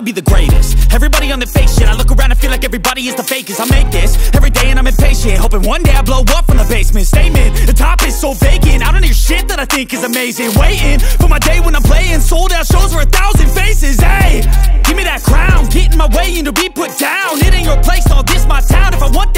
Wanna be the greatest. Everybody on the fake shit I look around and feel like everybody is the fakest. I make this every day and I'm impatient Hoping one day I blow up from the basement. Statement, the top is so vacant. I don't hear shit that I think is amazing. Waiting for my day when I'm playing. Sold out shows for a thousand faces. Hey, give me that crown. Get in my way and to be put down. It ain't your place, all this my town. If I want